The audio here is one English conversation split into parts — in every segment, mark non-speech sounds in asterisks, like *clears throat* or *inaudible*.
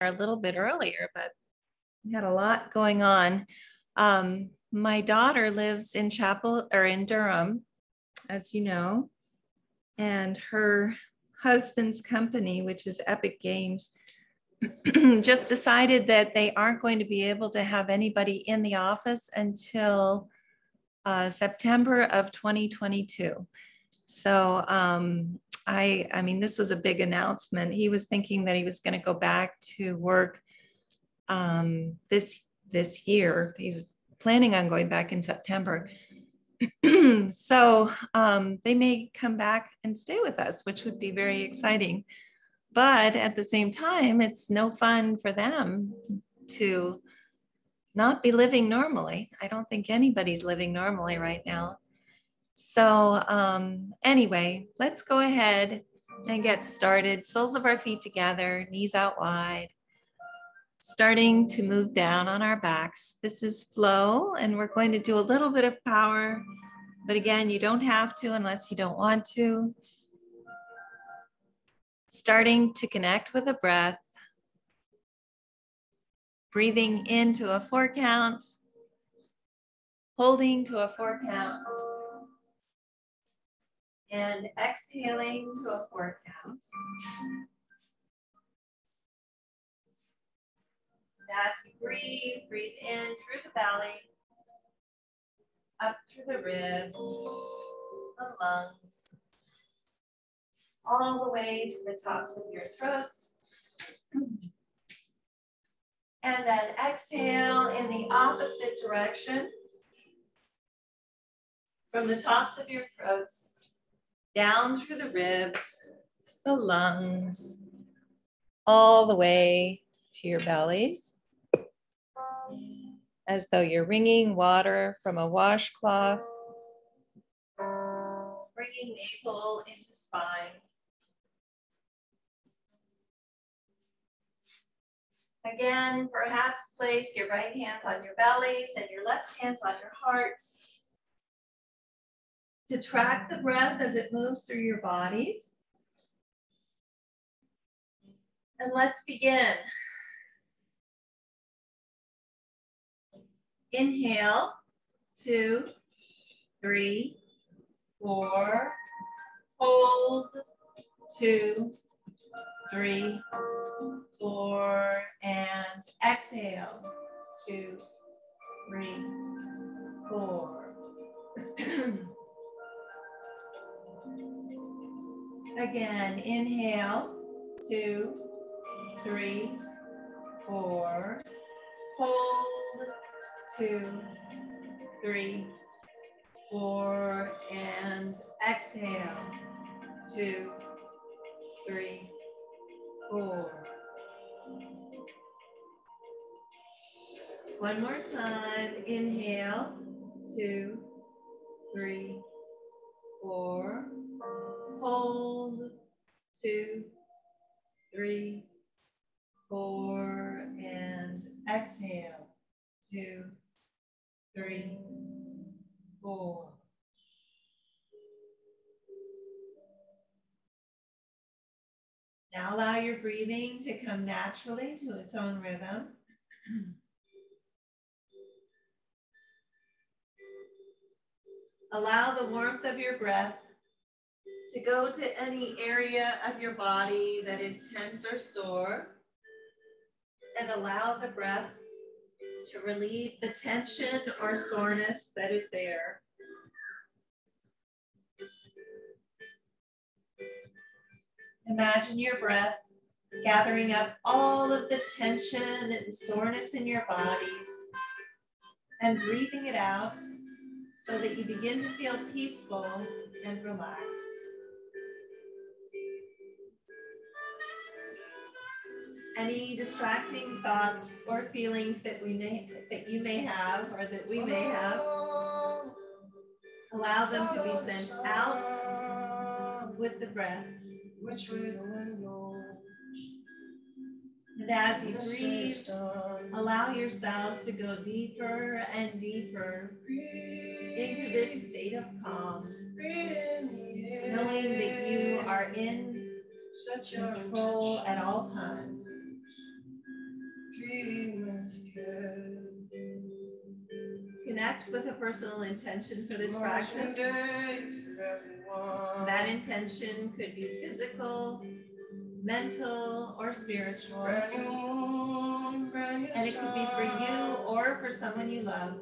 a little bit earlier, but we had a lot going on. Um, my daughter lives in Chapel or in Durham, as you know, and her husband's company, which is Epic Games, *clears throat* just decided that they aren't going to be able to have anybody in the office until uh, September of 2022. So um, I, I mean, this was a big announcement. He was thinking that he was going to go back to work um, this this year. He was planning on going back in September. *clears throat* so um, they may come back and stay with us, which would be very exciting. But at the same time, it's no fun for them to not be living normally. I don't think anybody's living normally right now. So um, anyway, let's go ahead and get started. Soles of our feet together, knees out wide. Starting to move down on our backs. This is flow and we're going to do a little bit of power, but again, you don't have to unless you don't want to. Starting to connect with the breath. Breathing into a four count, holding to a four count and exhaling to a four count. As you breathe, breathe in through the belly, up through the ribs, the lungs, all the way to the tops of your throats. And then exhale in the opposite direction from the tops of your throats down through the ribs, the lungs, all the way to your bellies, as though you're wringing water from a washcloth, bringing navel into spine. Again, perhaps place your right hands on your bellies and your left hands on your hearts to track the breath as it moves through your bodies. And let's begin. Inhale, two, three, four, hold, two, three, four, and exhale, two, three, four. *clears throat* Again, inhale, two, three, four. Hold, two, three, four, and exhale, two, three, four. One more time, inhale, two, three, four. Hold, two, three, four, and exhale, two, three, four. Now allow your breathing to come naturally to its own rhythm. *clears throat* Allow the warmth of your breath to go to any area of your body that is tense or sore and allow the breath to relieve the tension or soreness that is there. Imagine your breath gathering up all of the tension and soreness in your bodies and breathing it out so that you begin to feel peaceful and relaxed. any distracting thoughts or feelings that we may that you may have or that we may have allow them to be sent out with the breath and as you breathe, allow yourselves to go deeper and deeper into this state of calm, knowing that you are in control at all times. Connect with a personal intention for this practice. That intention could be physical, mental, or spiritual. And it could be for you or for someone you love.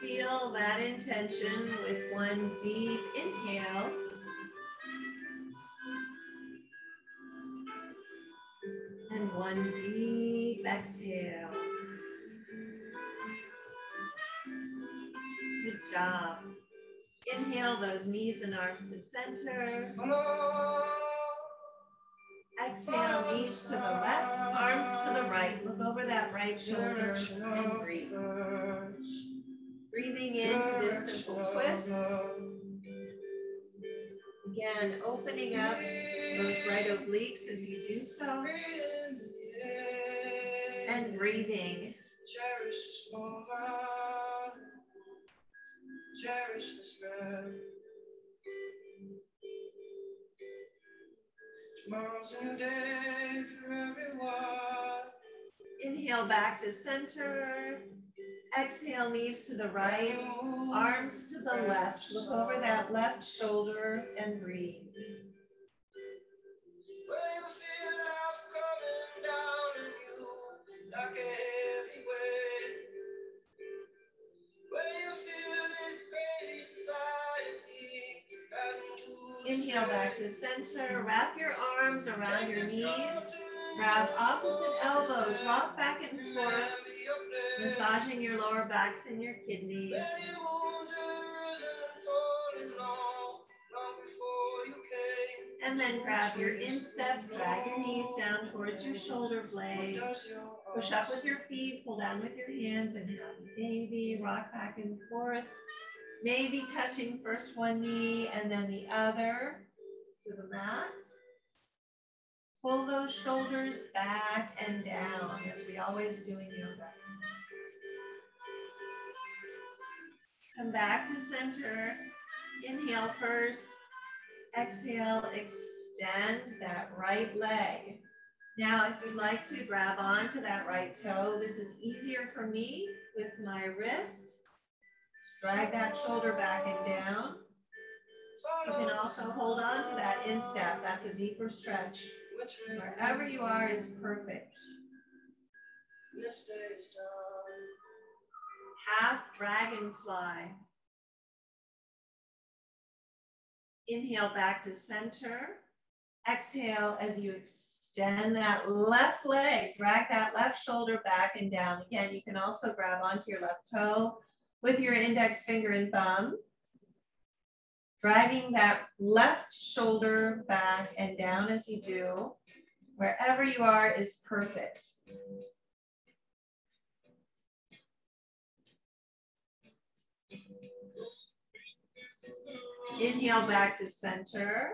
Seal that intention with one deep inhale. And one deep exhale. Good job. Inhale those knees and arms to center. Exhale, knees to the left, arms to the right. Look over that right shoulder and breathe. Breathing into this simple twist. Again, opening up those right obliques as you do so. And breathing. Cherish small Cherish this breath. Tomorrow's a new day for everyone. Inhale back to center. Exhale, knees to the right, arms to the left. Look over that left shoulder and breathe. Inhale back to center. Wrap your arms around your knees. Grab opposite elbows. Rock back and forth. Massaging your lower backs and your kidneys. And then grab your insteps, drag your knees down towards your shoulder blades. Push up with your feet, pull down with your hands, and happy baby. Rock back and forth. Maybe touching first one knee and then the other to the mat. Pull those shoulders back and down as we always do in yoga. Come back to center. Inhale first. Exhale, extend that right leg. Now, if you'd like to grab onto that right toe, this is easier for me with my wrist. Drag that shoulder back and down. You can also hold on to that instep. That's a deeper stretch. Wherever you are is perfect. Half dragonfly. Inhale back to center. Exhale as you extend that left leg. Drag that left shoulder back and down. Again, you can also grab onto your left toe with your index finger and thumb. Dragging that left shoulder back and down as you do. Wherever you are is perfect. Inhale back to center.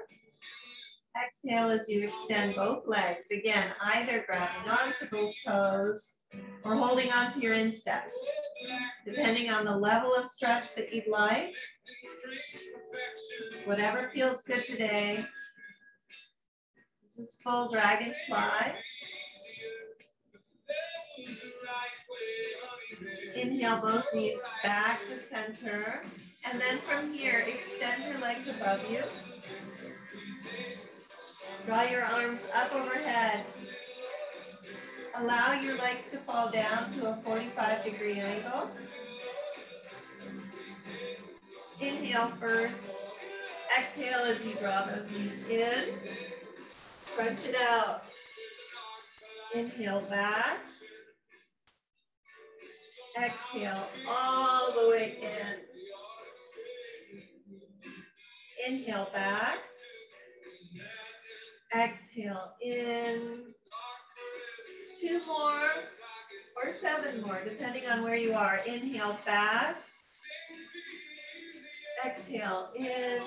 Exhale as you extend both legs. Again, either grabbing onto both toes or holding onto your insteps, depending on the level of stretch that you'd like. Whatever feels good today. This is full dragonfly. Inhale both knees back to center. And then from here, extend your legs above you. Draw your arms up overhead. Allow your legs to fall down to a 45 degree angle. Inhale first. Exhale as you draw those knees in. Crunch it out. Inhale back. Exhale all the way in. Inhale back. Exhale in. Two more or seven more, depending on where you are. Inhale back. Exhale in.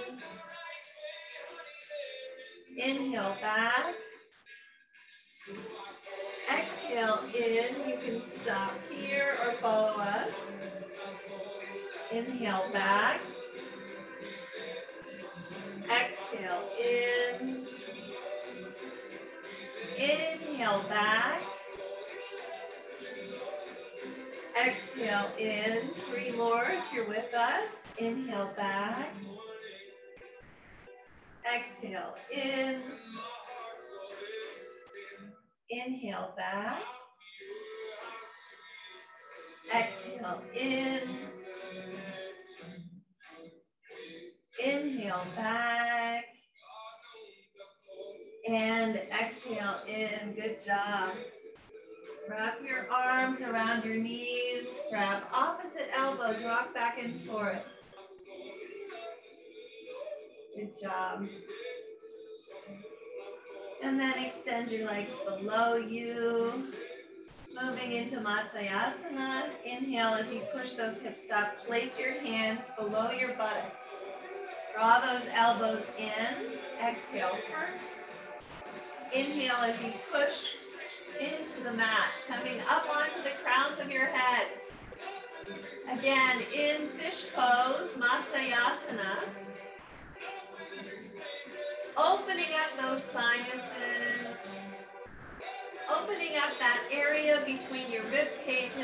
Inhale back. Exhale in. You can stop here or follow us. Inhale back. Exhale in. Inhale back. Exhale in, three more if you're with us. Inhale back. Exhale in. Inhale back. Exhale in. Inhale back. And exhale in. Good job. Wrap your arms around your knees. Grab opposite elbows. Rock back and forth. Good job. And then extend your legs below you. Moving into Matsyasana. Inhale as you push those hips up. Place your hands below your buttocks. Draw those elbows in. Exhale first. Inhale as you push into the mat, coming up onto the crowns of your heads. Again, in fish pose, Matsyasana. Opening up those sinuses. Opening up that area between your rib cages.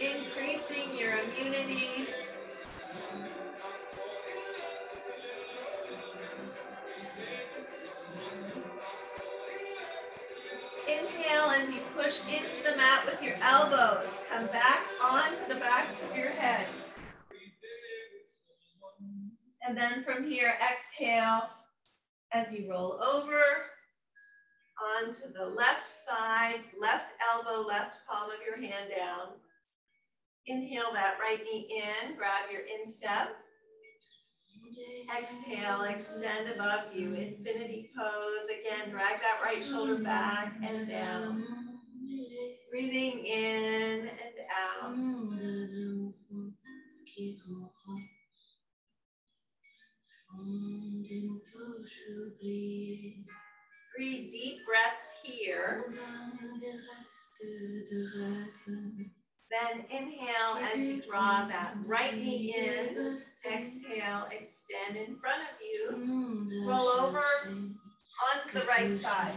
Increasing your immunity. Push into the mat with your elbows. Come back onto the backs of your heads. And then from here, exhale as you roll over onto the left side, left elbow, left palm of your hand down. Inhale that right knee in, grab your instep. Exhale, extend above you, infinity pose. Again, drag that right shoulder back and down. Breathing in and out. Three deep breaths here. Then inhale as you draw that right knee in. Exhale, extend in front of you. Roll over onto the right side.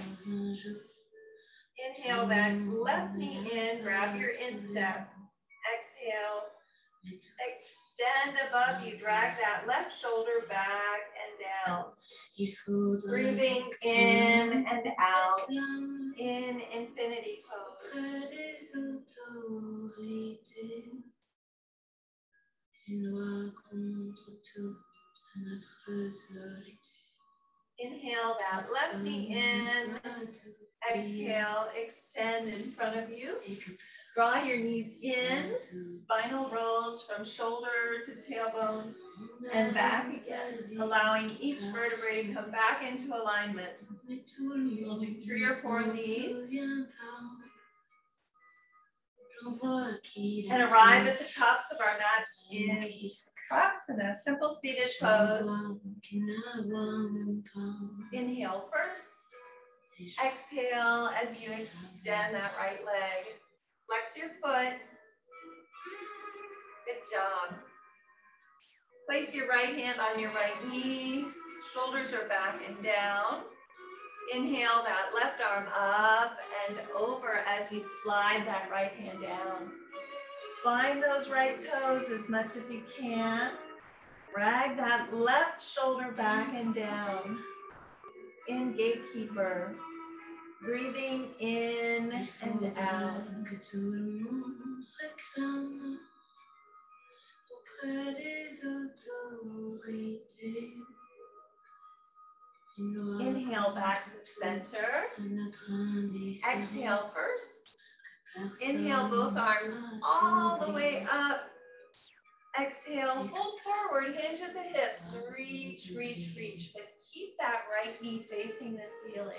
Inhale that left knee in, grab your instep. Exhale, extend above you, drag that left shoulder back and down. Breathing in and out in infinity pose. Inhale that left knee in. Exhale, extend in front of you. Draw your knees in, spinal rolls from shoulder to tailbone and back again, allowing each vertebrae to come back into alignment. We'll do three or four of these. And arrive at the tops of our mats in Sukhasana, simple seated pose. Inhale first. Exhale as you extend that right leg. Flex your foot. Good job. Place your right hand on your right knee. Shoulders are back and down. Inhale that left arm up and over as you slide that right hand down. Find those right toes as much as you can. Drag that left shoulder back and down. In gatekeeper. Breathing in and out. Inhale back to center. Exhale first. Inhale both arms all the way up. Exhale, fold forward, hinge at the hips. Reach, reach, reach. But keep that right knee facing the ceiling.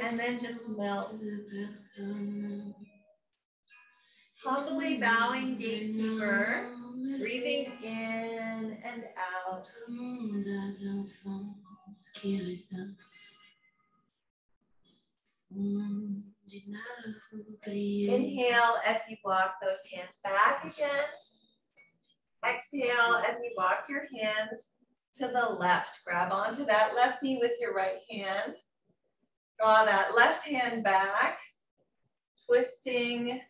And then just melt. Humbly bowing gatekeeper. Breathing in and out. Inhale as you walk those hands back again. Exhale as you walk your hands to the left. Grab onto that left knee with your right hand. Draw that left hand back, twisting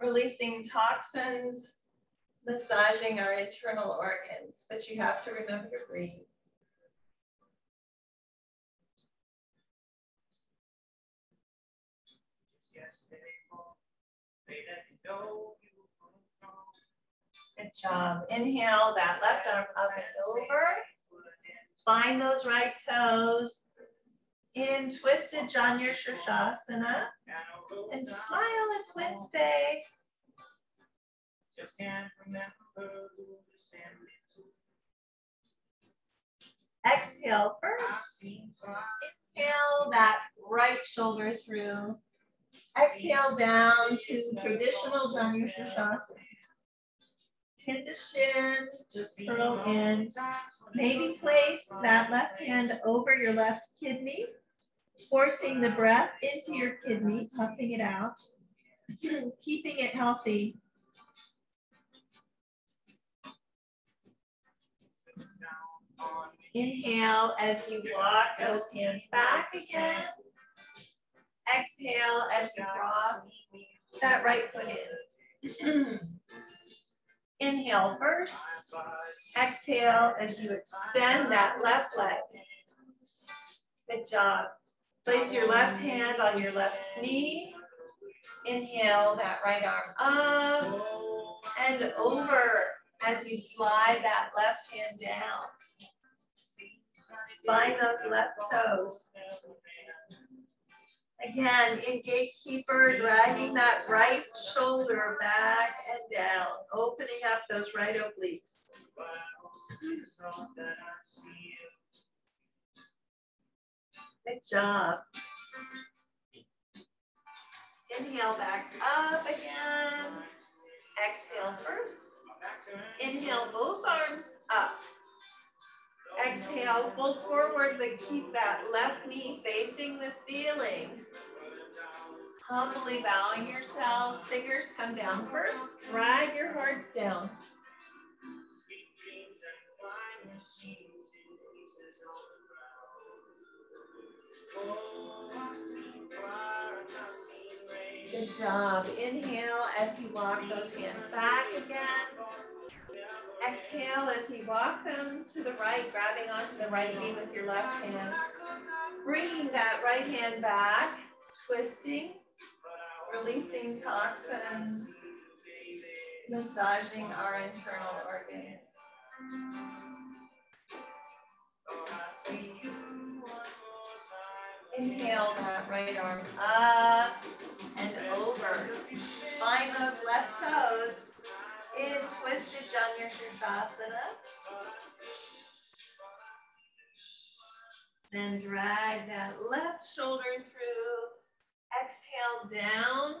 releasing toxins, massaging our internal organs, but you have to remember to breathe. Good job. Inhale that left arm up and over. Find those right toes. In twisted Janu Sirsasana. And smile, it's Wednesday. Just can't remember Exhale first. Inhale that right shoulder through. Exhale down to traditional Janu Sirsasana. Hit the shin, just curl in. Maybe place that left hand over your left kidney, forcing the breath into your kidney, puffing it out, *clears throat* keeping it healthy. Inhale as you walk those hands back again. Exhale as you draw that right foot in. *clears throat* Inhale first. Exhale as you extend that left leg. Good job. Place your left hand on your left knee. Inhale that right arm up and over as you slide that left hand down. Find those left toes. Again, in gatekeeper, dragging that right shoulder back and down, opening up those right obliques. Good job. Inhale back up again. Exhale first. Inhale both arms up. Exhale, fold forward, but keep that left knee facing the ceiling. Humbly bowing yourselves. Fingers come down first. Drag your hearts down. Good job. Inhale as you walk those hands back again. Exhale as you walk them to the right, grabbing onto the right knee with your left hand. Bringing that right hand back, twisting, releasing toxins, massaging our internal organs. Inhale that right arm up and over. Find those left toes in twisted Janu Sirsasana. Then drag that left shoulder through. Exhale down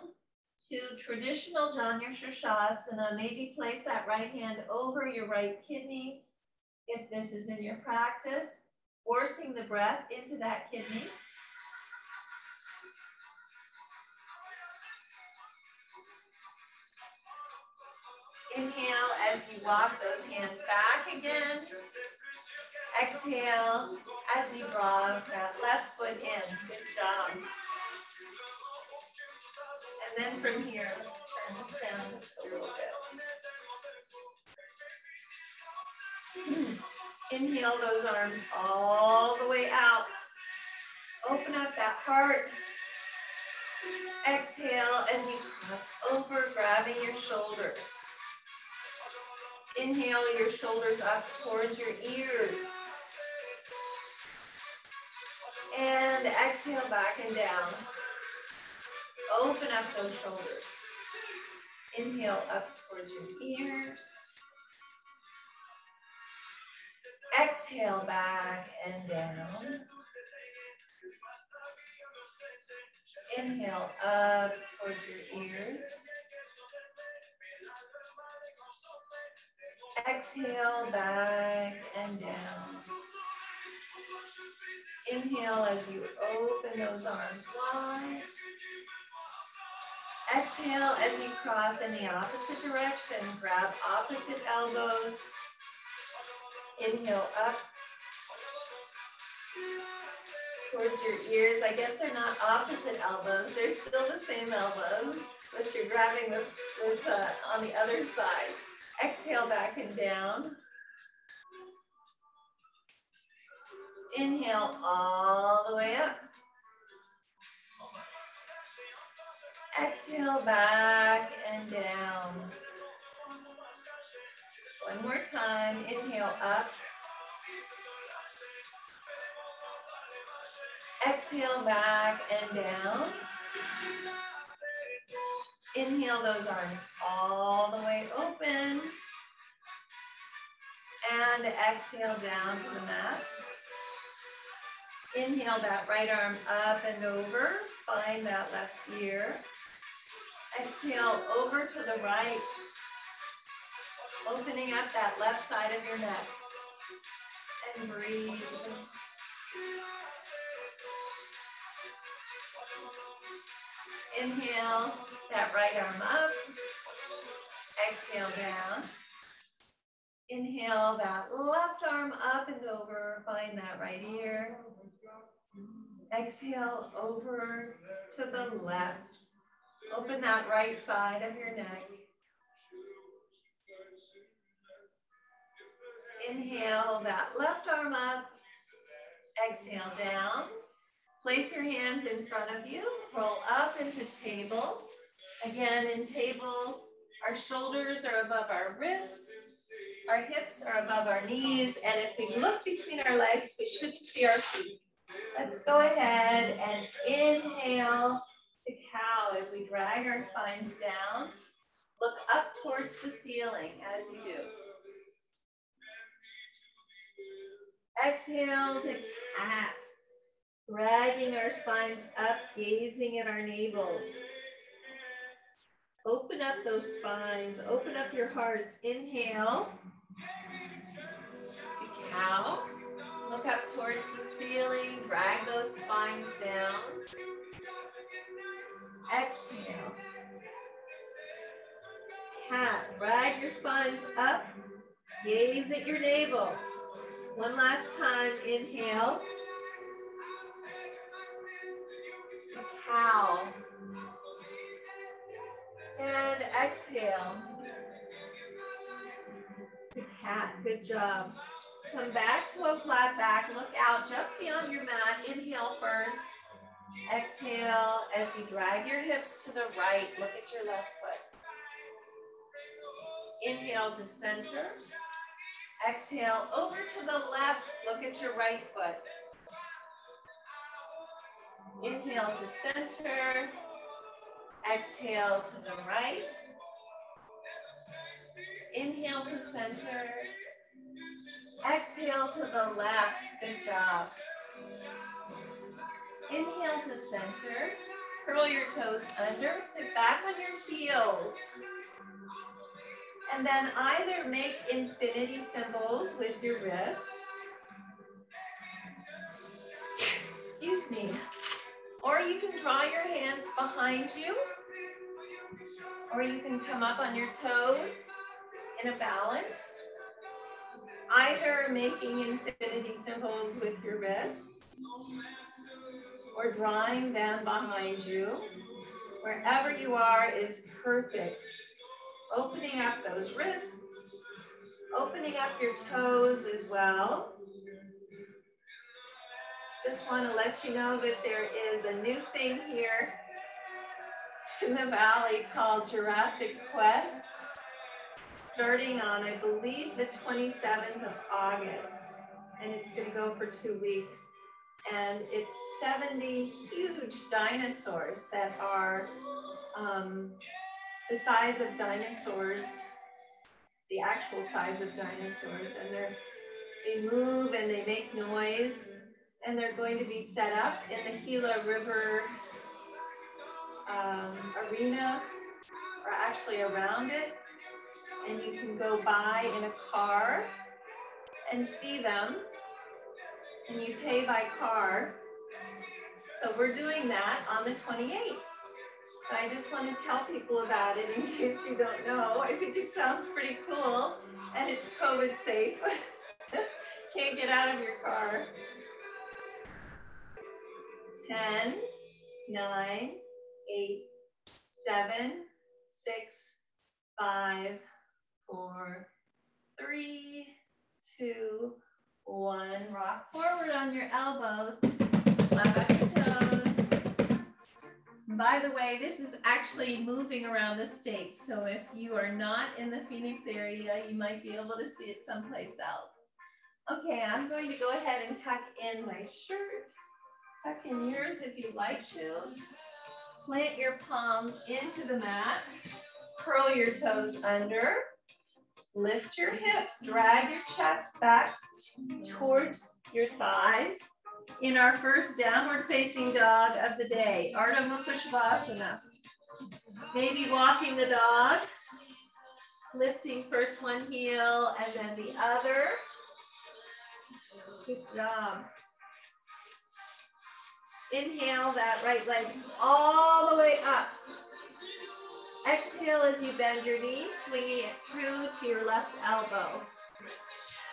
to traditional Janu Sirsasana. Maybe place that right hand over your right kidney if this is in your practice. Forcing the breath into that kidney. Inhale as you walk those hands back again. Exhale as you draw that left foot in. Good job. And then from here, let's turn this down just a little bit. *clears throat* Inhale those arms all the way out. Open up that heart. Exhale as you cross over, grabbing your shoulders. Inhale your shoulders up towards your ears. And exhale back and down. Open up those shoulders. Inhale up towards your ears. Exhale back and down. Inhale up towards your ears. Exhale back and down. Inhale as you open those arms wide. Exhale as you cross in the opposite direction. Grab opposite elbows. Inhale up towards your ears. I guess they're not opposite elbows. They're still the same elbows. but you're grabbing with, with uh, on the other side. Exhale back and down. Inhale all the way up. Exhale back and down. One more time. Inhale up. Exhale back and down. Inhale those arms all the way open. And exhale down to the mat. Inhale that right arm up and over. Find that left ear. Exhale over to the right. Opening up that left side of your neck. And breathe. Inhale that right arm up. Exhale down. Inhale that left arm up and over. Find that right ear. Exhale over to the left. Open that right side of your neck. Inhale that left arm up. Exhale down. Place your hands in front of you. Roll up into table. Again, in table, our shoulders are above our wrists. Our hips are above our knees. And if we look between our legs, we should see our feet. Let's go ahead and inhale the cow as we drag our spines down. Look up towards the ceiling as you do. Exhale to cat dragging our spines up, gazing at our navels. Open up those spines, open up your hearts. Inhale cow. Look up towards the ceiling, drag those spines down. Exhale. Cat, drag your spines up, gaze at your navel. One last time, inhale. cow. And exhale. To cat, good job. Come back to a flat back, look out just beyond your mat. Inhale first. Exhale as you drag your hips to the right, look at your left foot. Inhale to center. Exhale over to the left, look at your right foot. Inhale to center. Exhale to the right. Inhale to center. Exhale to the left. Good job. Inhale to center. Curl your toes under. Sit back on your heels. And then either make infinity symbols with your wrists. Excuse me. Or you can draw your hands behind you. Or you can come up on your toes in a balance. Either making infinity symbols with your wrists or drawing them behind you. Wherever you are is perfect. Opening up those wrists, opening up your toes as well. Just want to let you know that there is a new thing here in the valley called Jurassic Quest, starting on, I believe, the 27th of August. And it's going to go for two weeks. And it's 70 huge dinosaurs that are um, the size of dinosaurs, the actual size of dinosaurs. And they're, they move and they make noise and they're going to be set up in the Gila River um, arena, or actually around it. And you can go by in a car and see them, and you pay by car. So we're doing that on the 28th. So I just want to tell people about it in *laughs* case you don't know. I think it sounds pretty cool, and it's COVID safe. *laughs* Can't get out of your car. 10, 9, 8, seven, six, five, four, three, two, one. Rock forward on your elbows. Slap your toes. By the way, this is actually moving around the state. So if you are not in the Phoenix area, you might be able to see it someplace else. Okay, I'm going to go ahead and tuck in my shirt. Tuck in yours if you'd like to. Plant your palms into the mat. Curl your toes under. Lift your hips. Drag your chest back towards your thighs. In our first downward facing dog of the day, Ardha Mukha Svanasana. Maybe walking the dog, lifting first one heel and then the other. Good job. Inhale that right leg all the way up. Exhale as you bend your knees, swinging it through to your left elbow.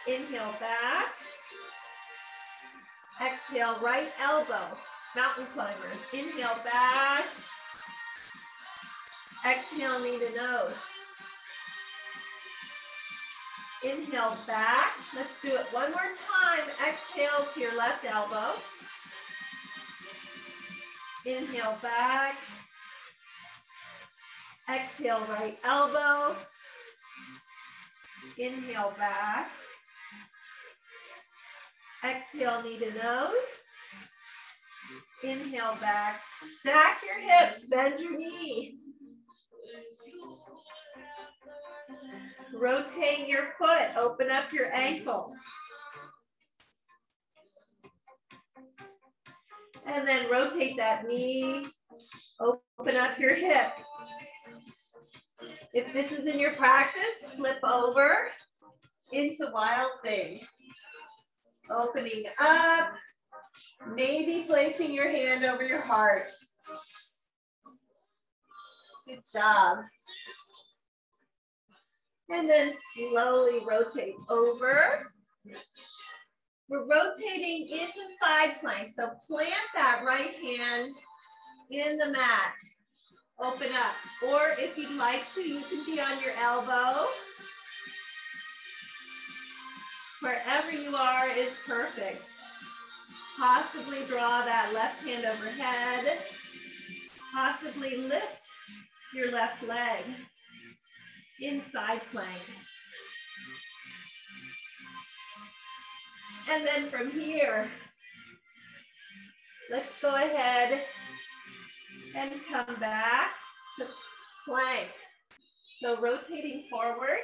Inhale back. Exhale, right elbow. Mountain climbers. Inhale back. Exhale, knee to nose. Inhale back. Let's do it one more time. Exhale to your left elbow. Inhale back. Exhale, right elbow. Inhale back. Exhale, knee to nose. Inhale back. Stack your hips, bend your knee. Rotate your foot, open up your ankle. And then rotate that knee, open up your hip. If this is in your practice, flip over into wild thing. Opening up, maybe placing your hand over your heart. Good job. And then slowly rotate over. We're rotating into side plank. So plant that right hand in the mat. Open up. Or if you'd like to, you can be on your elbow. Wherever you are is perfect. Possibly draw that left hand overhead. Possibly lift your left leg inside plank. And then from here, let's go ahead and come back to plank. So rotating forward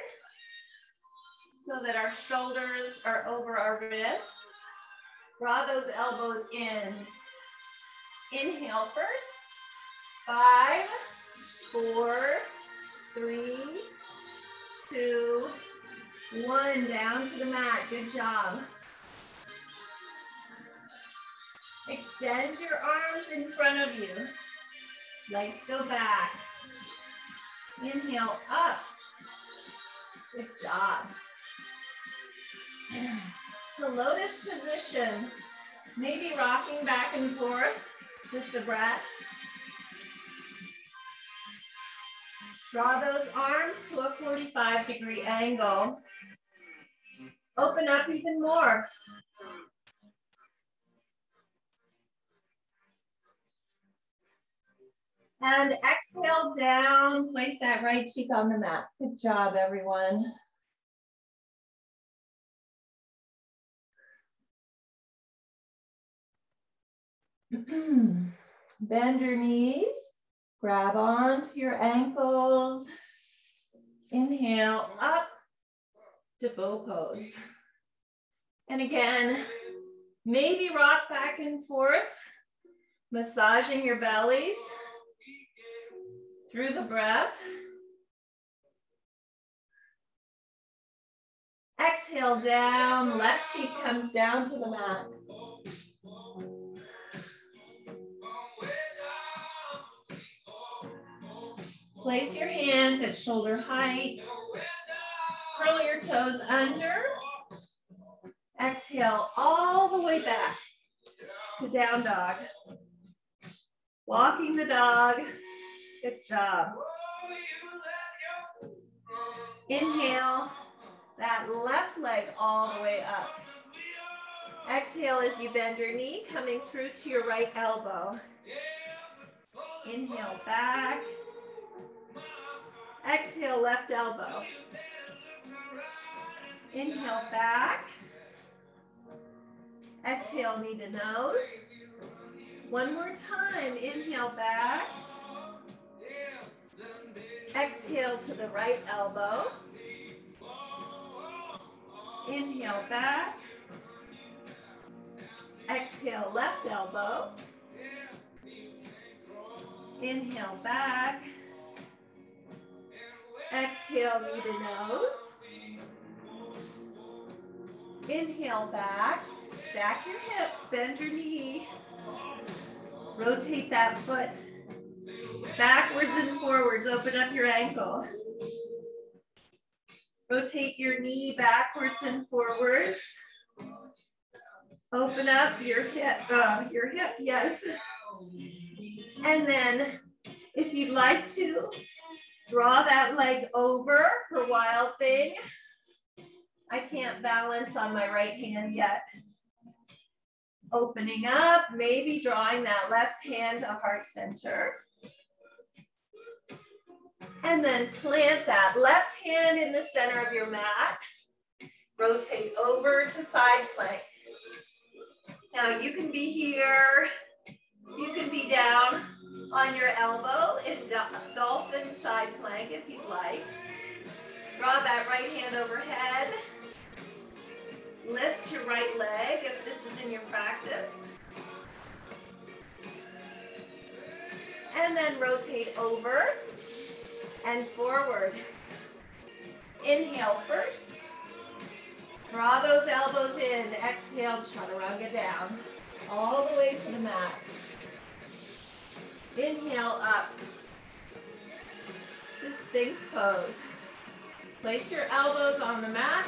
so that our shoulders are over our wrists. Draw those elbows in. Inhale first. Five, four, three, two, one. Down to the mat. Good job. Extend your arms in front of you. Legs go back. Inhale up. Good job. To lotus position, maybe rocking back and forth with the breath. Draw those arms to a 45 degree angle. Open up even more. And exhale down, place that right cheek on the mat. Good job, everyone. *clears throat* Bend your knees. Grab onto your ankles. Inhale up to bow pose. And again, maybe rock back and forth, massaging your bellies through the breath. Exhale down, left cheek comes down to the mat. Place your hands at shoulder height. Curl your toes under. Exhale all the way back to down dog. Walking the dog Good job. Inhale that left leg all the way up. Exhale as you bend your knee, coming through to your right elbow. Inhale back. Exhale, left elbow. Inhale back. Exhale, knee to nose. One more time. Inhale back. Exhale to the right elbow. Inhale back. Exhale, left elbow. Inhale back. Exhale, knee to nose. Inhale back. Stack your hips, bend your knee. Rotate that foot backwards and forwards. Open up your ankle. Rotate your knee backwards and forwards. Open up your hip, uh, your hip, yes. And then if you'd like to, draw that leg over for wild thing. I can't balance on my right hand yet. Opening up, maybe drawing that left hand to heart center. And then plant that left hand in the center of your mat. Rotate over to side plank. Now you can be here, you can be down on your elbow in dolphin side plank if you'd like. Draw that right hand overhead. Lift your right leg if this is in your practice. And then rotate over and forward. Inhale first. Draw those elbows in. Exhale, chaturanga down. All the way to the mat. Inhale up to Sphinx pose. Place your elbows on the mat.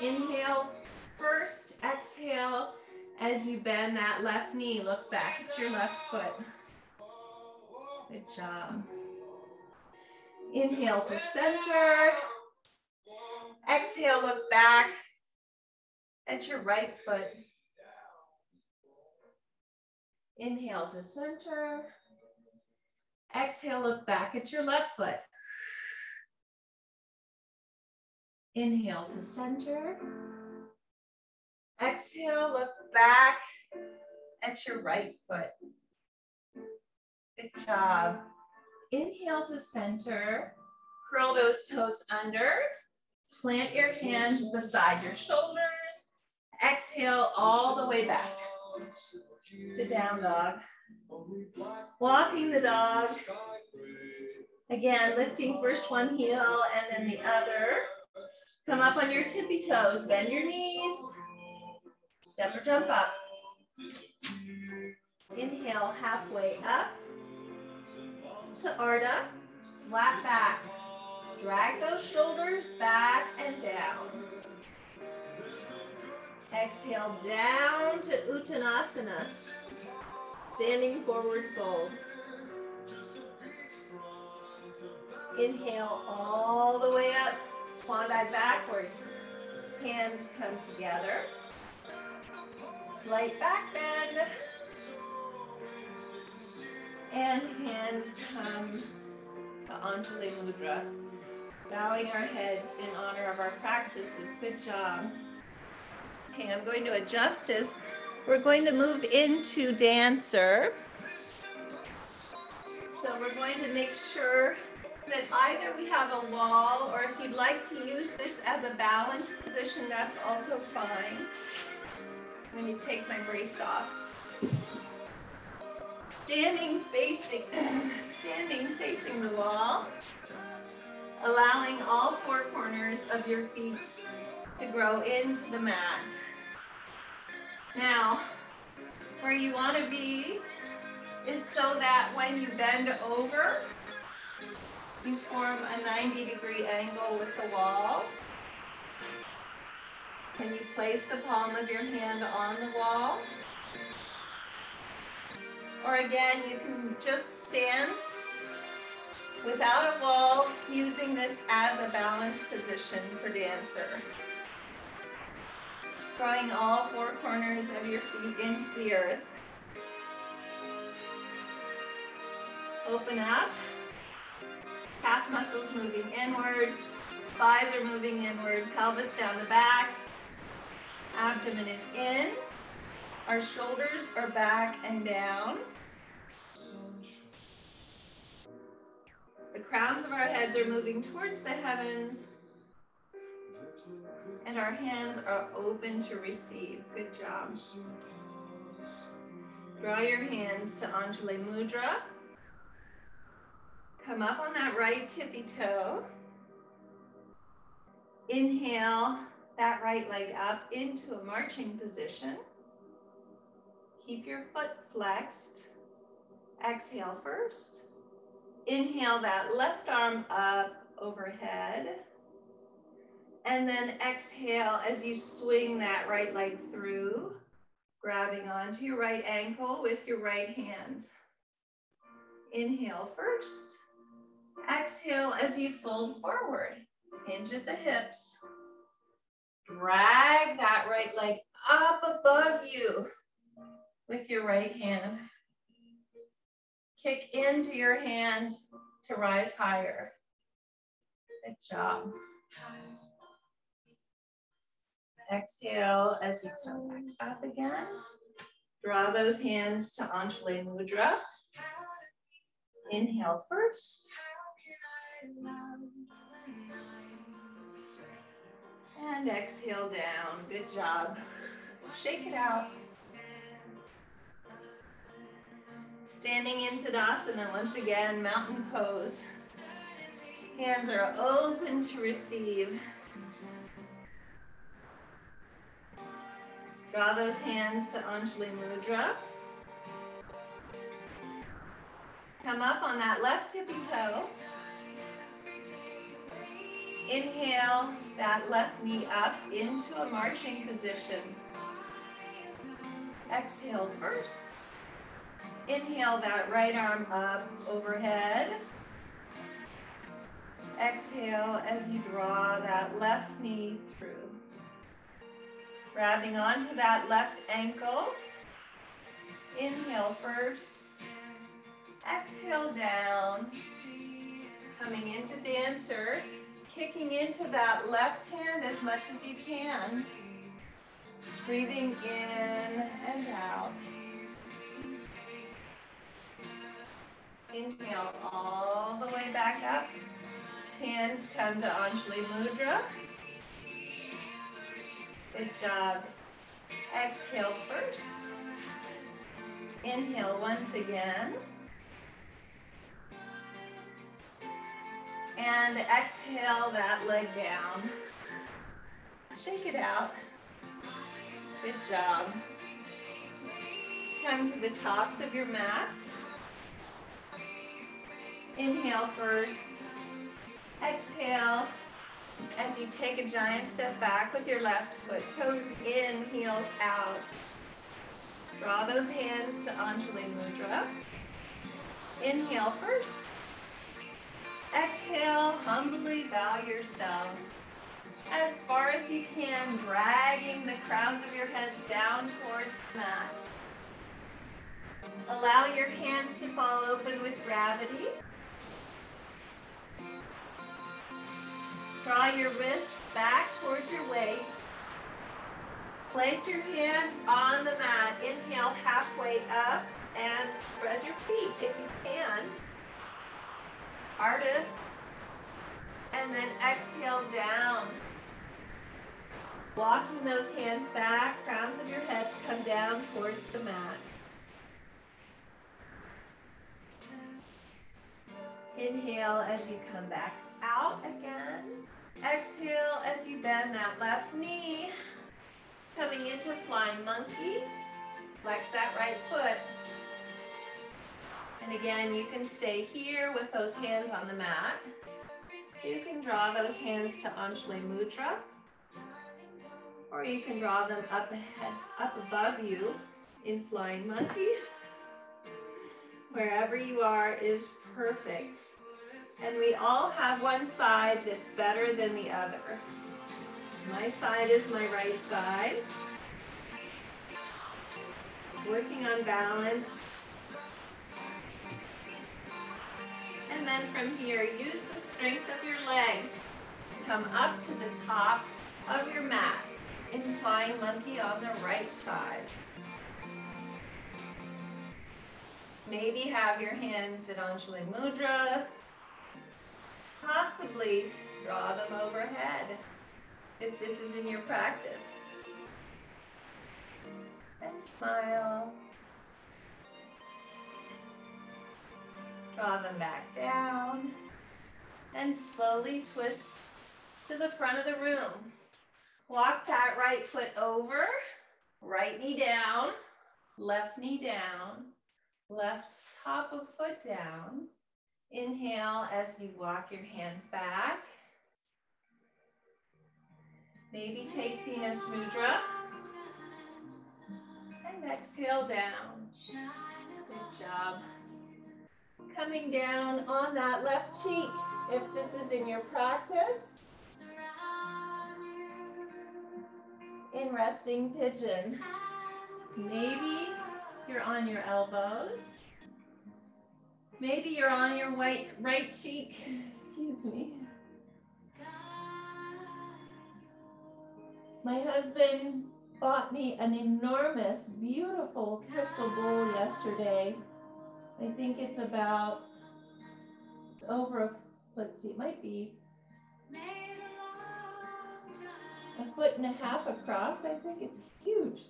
Inhale first, exhale as you bend that left knee. Look back at your left foot. Good job. Inhale to center. Exhale, look back at your right foot. Inhale to center. Exhale, look back at your left foot. Inhale to center. Exhale, look back at your right foot. Good job. Inhale to center. Curl those toes under. Plant your hands beside your shoulders. Exhale all the way back to down dog. Walking the dog. Again, lifting first one heel and then the other. Come up on your tippy toes, bend your knees. Step or jump up. Inhale halfway up to Ardha, flat back. Drag those shoulders back and down. Exhale down to Uttanasana. Standing forward fold. Inhale all the way up, swan dive backwards. Hands come together. Slight back bend. And hands come to Anjali Mudra. Bowing our heads in honor of our practices. Good job. Okay, I'm going to adjust this. We're going to move into dancer. So we're going to make sure that either we have a wall or if you'd like to use this as a balance position, that's also fine. Let me take my brace off. Standing facing, *laughs* standing facing the wall, allowing all four corners of your feet to grow into the mat. Now, where you want to be is so that when you bend over, you form a 90 degree angle with the wall. Can you place the palm of your hand on the wall? Or again, you can just stand without a wall using this as a balance position for dancer. Drawing all four corners of your feet into the earth. Open up. Calf muscles moving inward. Thighs are moving inward. Pelvis down the back. Abdomen is in. Our shoulders are back and down. The crowns of our heads are moving towards the heavens. And our hands are open to receive. Good job. Draw your hands to Anjali Mudra. Come up on that right tippy toe. Inhale that right leg up into a marching position. Keep your foot flexed. Exhale first. Inhale that left arm up overhead. And then exhale as you swing that right leg through, grabbing onto your right ankle with your right hand. Inhale first. Exhale as you fold forward. Hinge at the hips. Drag that right leg up above you with your right hand kick into your hand to rise higher. Good job. Exhale as you come back up again. Draw those hands to Anjali Mudra. Inhale first. And exhale down. Good job. Shake it out. Standing in Tadasana, once again, mountain pose. Hands are open to receive. Draw those hands to Anjali Mudra. Come up on that left tippy toe. Inhale that left knee up into a marching position. Exhale first. Inhale that right arm up overhead. Exhale as you draw that left knee through. Grabbing onto that left ankle. Inhale first. Exhale down. Coming into dancer. Kicking into that left hand as much as you can. Breathing in and out. Inhale all the way back up. Hands come to Anjali Mudra. Good job. Exhale first. Inhale once again. And exhale that leg down. Shake it out. Good job. Come to the tops of your mats. Inhale first. Exhale as you take a giant step back with your left foot, toes in, heels out. Draw those hands to Anjali Mudra. Inhale first. Exhale, humbly bow yourselves as far as you can, dragging the crowns of your heads down towards the mat. Allow your hands to fall open with gravity. Draw your wrists back towards your waist. Place your hands on the mat. Inhale halfway up and spread your feet if you can. Ardha. And then exhale down. Walking those hands back, crowns of your heads come down towards the mat. Inhale as you come back out again. Exhale as you bend that left knee. Coming into flying monkey. Flex that right foot. And again, you can stay here with those hands on the mat. You can draw those hands to Anjali Mudra. Or you can draw them up ahead, up above you in flying monkey. Wherever you are is perfect. And we all have one side that's better than the other. My side is my right side. Working on balance. And then from here, use the strength of your legs to come up to the top of your mat in flying monkey on the right side. Maybe have your hands in Anjali Mudra. Possibly draw them overhead if this is in your practice. And smile. Draw them back down. And slowly twist to the front of the room. Walk that right foot over, right knee down, left knee down, left top of foot down. Inhale as you walk your hands back. Maybe take Venus Mudra. And exhale down. Good job. Coming down on that left cheek if this is in your practice. in resting pigeon. Maybe you're on your elbows. Maybe you're on your right, right cheek. Excuse me. My husband bought me an enormous, beautiful crystal bowl yesterday. I think it's about over a, let's see, it might be a foot and a half across. I think it's huge.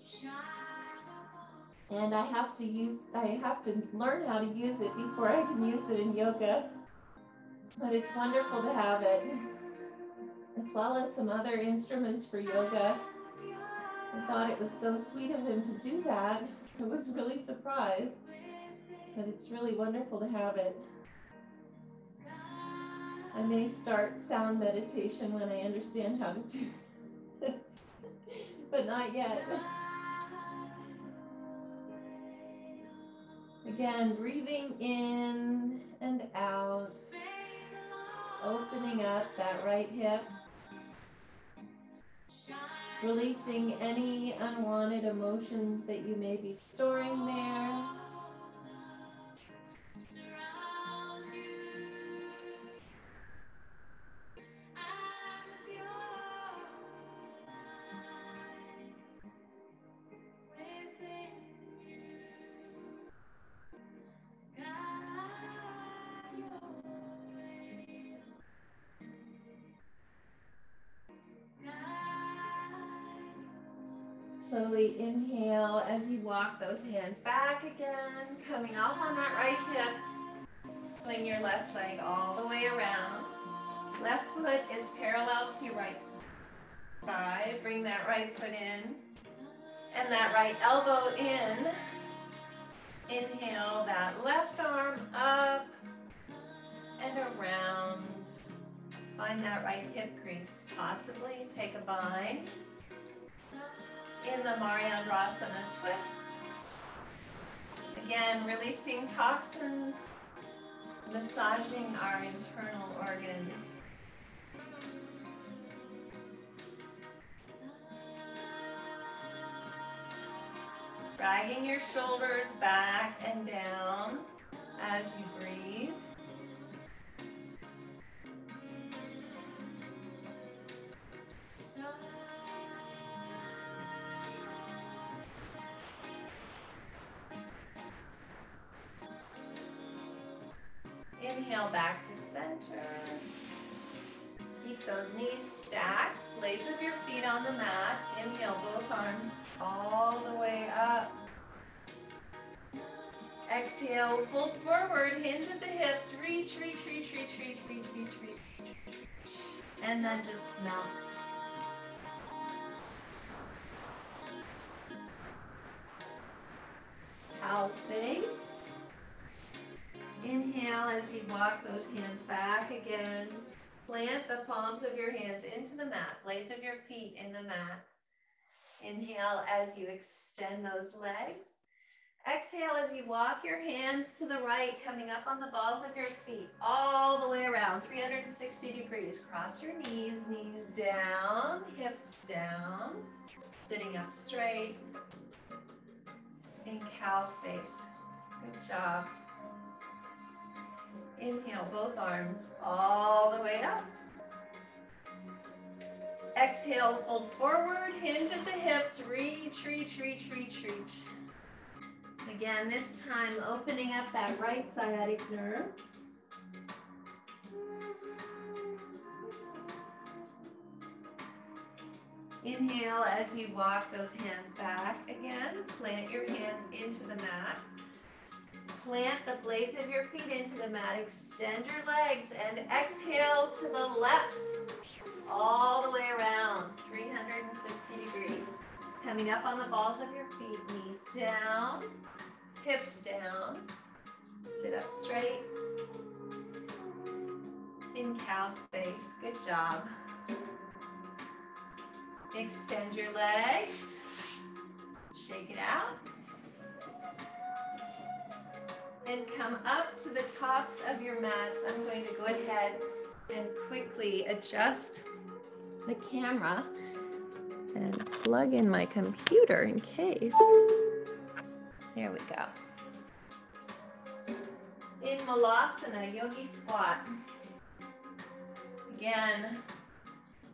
And I have to use, I have to learn how to use it before I can use it in yoga. But it's wonderful to have it, as well as some other instruments for yoga. I thought it was so sweet of him to do that. I was really surprised, but it's really wonderful to have it. I may start sound meditation when I understand how to do *laughs* it. but not yet. Again, breathing in and out, opening up that right hip, releasing any unwanted emotions that you may be storing there. Those hands back again, coming off on that right hip. Swing your left leg all the way around. Left foot is parallel to your right thigh. Bring that right foot in. And that right elbow in. Inhale that left arm up and around. Find that right hip crease. Possibly take a bind in the Matsyendrasana twist. Again, releasing toxins, massaging our internal organs. Dragging your shoulders back and down as you breathe. Center. Keep those knees stacked, blades of your feet on the mat. Inhale both arms all the way up. Exhale, fold forward, hinge at the hips, reach, reach, reach, reach, reach, reach, reach, reach. And then just melt. Cow face. Inhale as you walk those hands back again. Plant the palms of your hands into the mat, blades of your feet in the mat. Inhale as you extend those legs. Exhale as you walk your hands to the right, coming up on the balls of your feet, all the way around, 360 degrees. Cross your knees, knees down, hips down, sitting up straight. In cow face. Good job. Inhale, both arms all the way up. Exhale, fold forward, hinge at the hips, reach, reach, reach, reach, reach. Again, this time opening up that right sciatic nerve. Inhale as you walk those hands back again. Plant your hands into the mat. Plant the blades of your feet into the mat. Extend your legs and exhale to the left. All the way around, 360 degrees. Coming up on the balls of your feet, knees down, hips down. Sit up straight. In cow face. Good job. Extend your legs. Shake it out. And come up to the tops of your mats. I'm going to go ahead and quickly adjust the camera and plug in my computer in case. There we go. In Malasana, Yogi Squat. Again,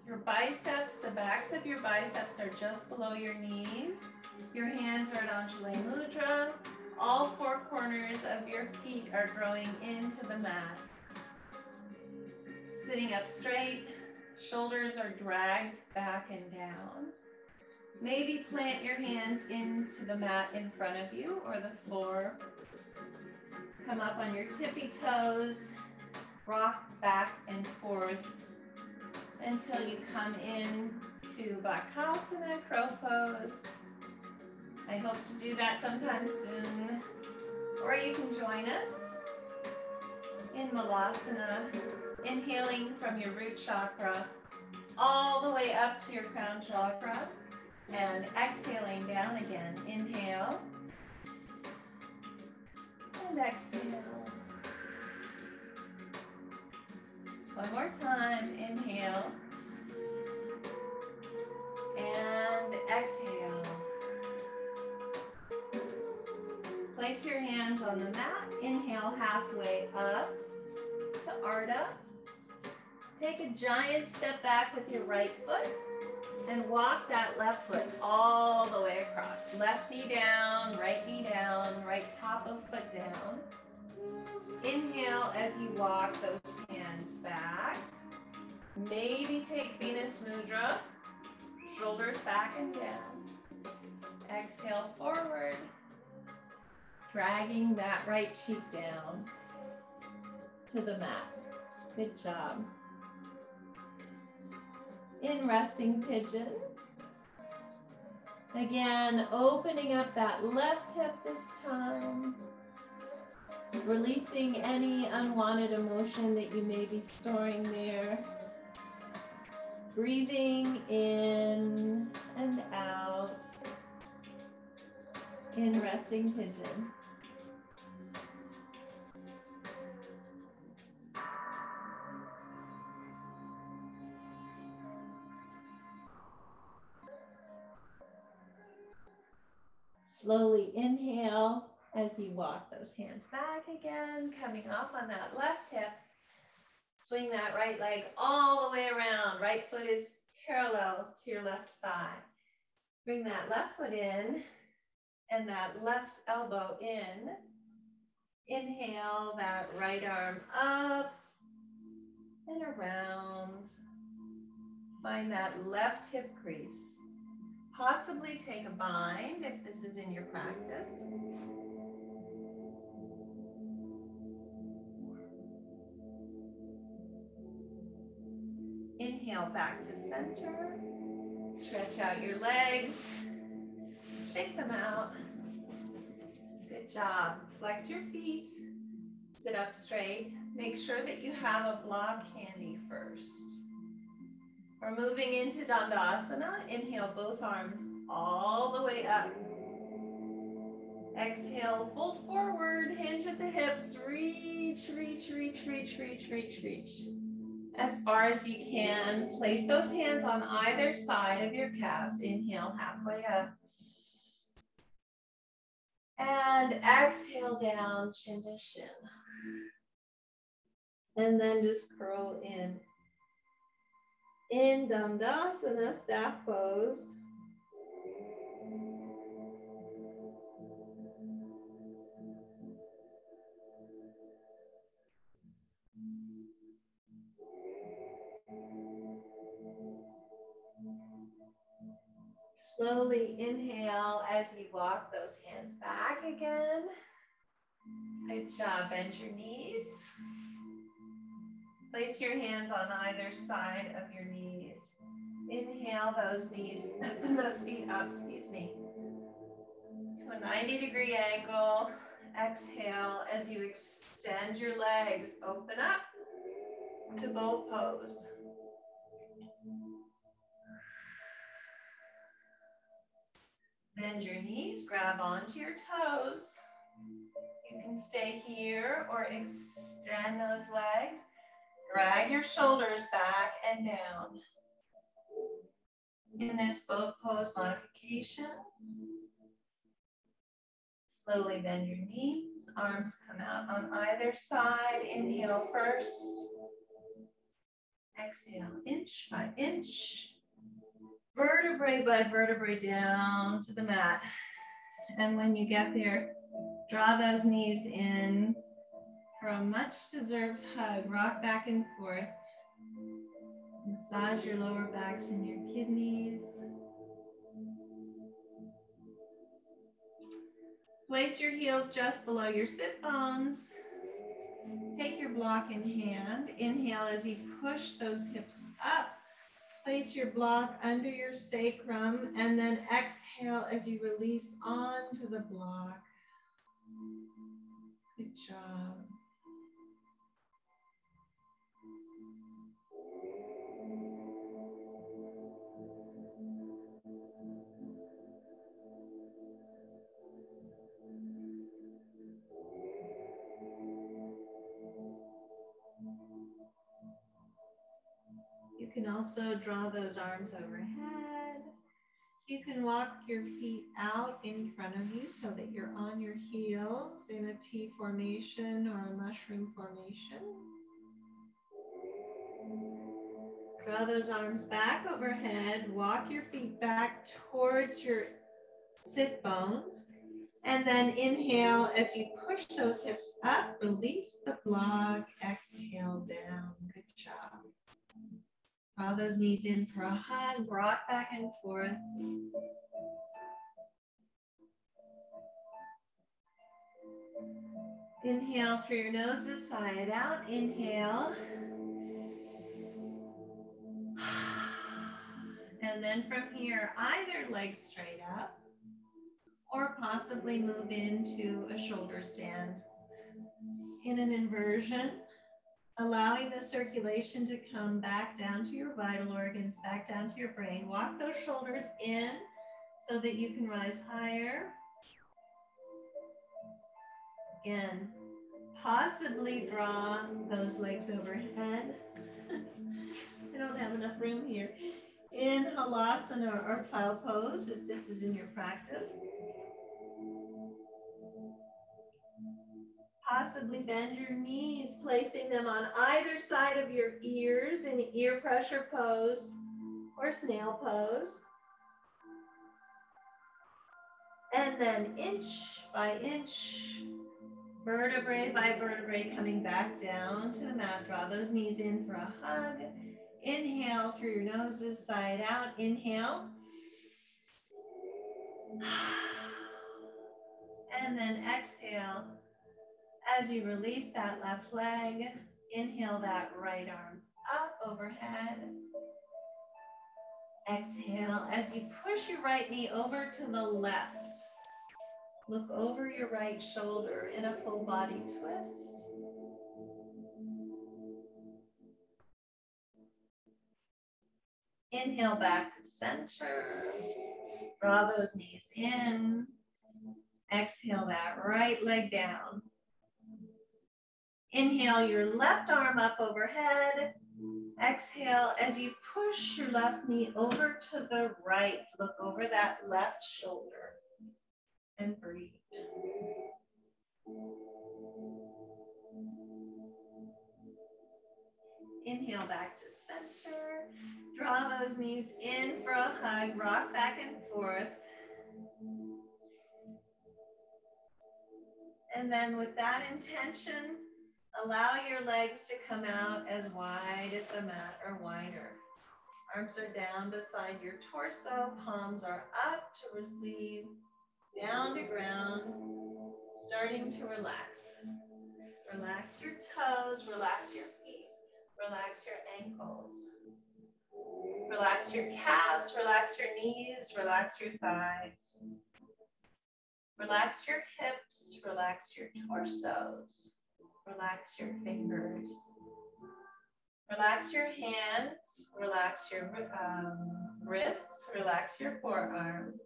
your biceps, the backs of your biceps are just below your knees. Your hands are at Anjali Mudra. All four corners of your feet are growing into the mat. Sitting up straight, shoulders are dragged back and down. Maybe plant your hands into the mat in front of you or the floor. Come up on your tippy toes, rock back and forth until you come in to Bakasana, crow pose. I hope to do that sometime soon. Or you can join us in Malasana, inhaling from your root chakra all the way up to your crown chakra. And exhaling down again. Inhale. And exhale. One more time. Inhale. And exhale. Place your hands on the mat. Inhale halfway up to Ardha. Take a giant step back with your right foot and walk that left foot all the way across. Left knee down, right knee down, right top of foot down. Inhale as you walk those hands back. Maybe take Venus Mudra, shoulders back and down. Exhale forward, dragging that right cheek down to the mat. Good job in resting pigeon. Again, opening up that left hip this time. Releasing any unwanted emotion that you may be storing there. Breathing in and out in resting pigeon. Slowly inhale as you walk those hands back again, coming off on that left hip. Swing that right leg all the way around. Right foot is parallel to your left thigh. Bring that left foot in and that left elbow in. Inhale that right arm up and around. Find that left hip crease. Possibly take a bind if this is in your practice. Inhale back to center. Stretch out your legs. Shake them out. Good job. Flex your feet. Sit up straight. Make sure that you have a block handy first. We're moving into Dandasana. Inhale both arms all the way up. Exhale, fold forward, hinge at the hips, reach, reach, reach, reach, reach, reach, reach. As far as you can, place those hands on either side of your calves. Inhale, halfway up. And exhale down, chin to shin. And then just curl in. In Dandasana, staff pose. Slowly inhale as you walk those hands back again. Good job, bend your knees. Place your hands on either side of your knees. Inhale those knees, *clears throat* those feet up, excuse me, to a 90 degree angle. Exhale as you extend your legs, open up to boat pose. Bend your knees, grab onto your toes. You can stay here or extend those legs. Drag your shoulders back and down. In this boat pose modification, slowly bend your knees, arms come out on either side. Inhale first. Exhale, inch by inch vertebrae by vertebrae down to the mat. And when you get there, draw those knees in for a much deserved hug. Rock back and forth. Massage your lower backs and your kidneys. Place your heels just below your sit bones. Take your block in hand. Inhale as you push those hips up Place your block under your sacrum and then exhale as you release onto the block. Good job. Also draw those arms overhead. You can walk your feet out in front of you so that you're on your heels in a T formation or a mushroom formation. Draw those arms back overhead. Walk your feet back towards your sit bones. And then inhale as you push those hips up, release the block, exhale down. Good job. Draw those knees in for a hug, rock back and forth. Inhale through your noses, sigh it out. Inhale. And then from here, either leg straight up or possibly move into a shoulder stand in an inversion allowing the circulation to come back down to your vital organs, back down to your brain. Walk those shoulders in so that you can rise higher. Again, possibly draw those legs overhead. *laughs* I don't have enough room here. In halasana or plow pose, if this is in your practice. Possibly bend your knees, placing them on either side of your ears in ear pressure pose or snail pose. And then inch by inch, vertebrae by vertebrae coming back down to the mat. Draw those knees in for a hug. Inhale through your noses, side out. Inhale. *sighs* And then exhale as you release that left leg, inhale that right arm up overhead. Exhale as you push your right knee over to the left. Look over your right shoulder in a full body twist. Inhale back to center. Draw those knees in. Exhale that right leg down. Inhale your left arm up overhead. Exhale as you push your left knee over to the right. Look over that left shoulder and breathe. Inhale back to center. Draw those knees in for a hug. Rock back and forth. And then with that intention, allow your legs to come out as wide as the mat or wider. Arms are down beside your torso, palms are up to receive, down to ground, starting to relax. Relax your toes, relax your feet, relax your ankles. Relax your calves, relax your knees, relax your thighs. Relax your hips, relax your torsos, relax your fingers. Relax your hands, relax your um, wrists, relax your forearms.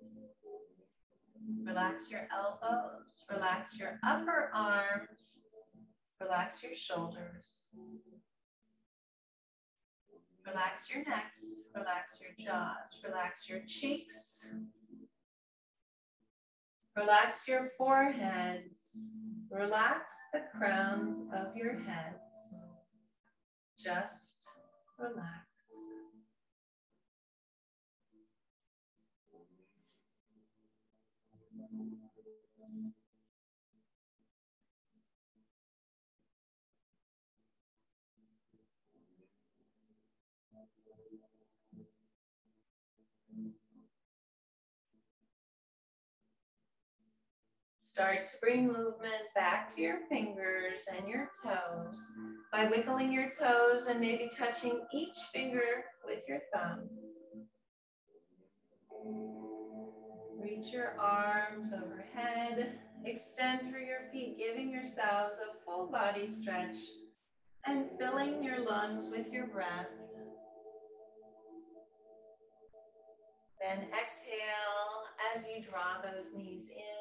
Relax your elbows, relax your upper arms, relax your shoulders. Relax your necks, relax your jaws, relax your cheeks, Relax your foreheads. Relax the crowns of your heads. Just relax. Start to bring movement back to your fingers and your toes by wiggling your toes and maybe touching each finger with your thumb. Reach your arms overhead, extend through your feet, giving yourselves a full body stretch and filling your lungs with your breath. Then exhale as you draw those knees in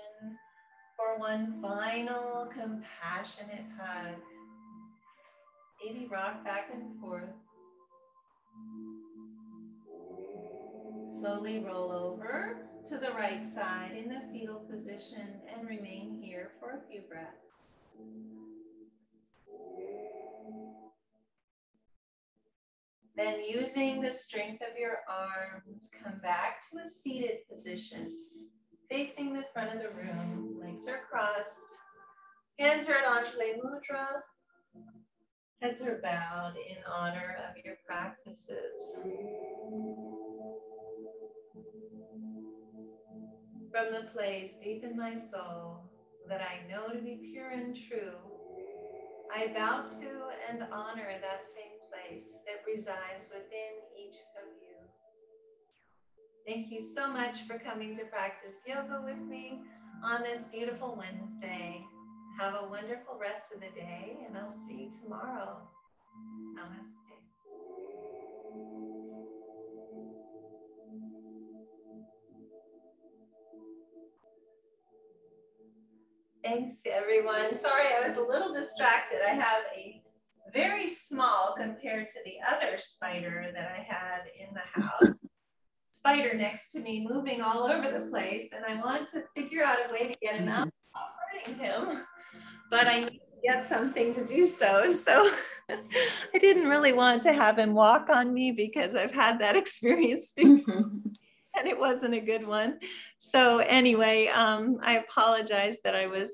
for one final compassionate hug. Maybe rock back and forth. Slowly roll over to the right side in the fetal position and remain here for a few breaths. Then using the strength of your arms, come back to a seated position facing the front of the room. Legs are crossed. Hands are at Anjali Mudra. Heads are bowed in honor of your practices. From the place deep in my soul that I know to be pure and true, I bow to and honor that same place that resides within each of you. Thank you so much for coming to practice yoga with me on this beautiful Wednesday. Have a wonderful rest of the day, and I'll see you tomorrow. Namaste. Thanks, everyone. Sorry, I was a little distracted. I have a very small compared to the other spider that I had in the house spider next to me moving all over the place and I want to figure out a way to get him out without hurting him. But I need to get something to do so. So *laughs* I didn't really want to have him walk on me because I've had that *laughs* experience *laughs* before. and it wasn't a good one. So anyway, um, I apologize that I was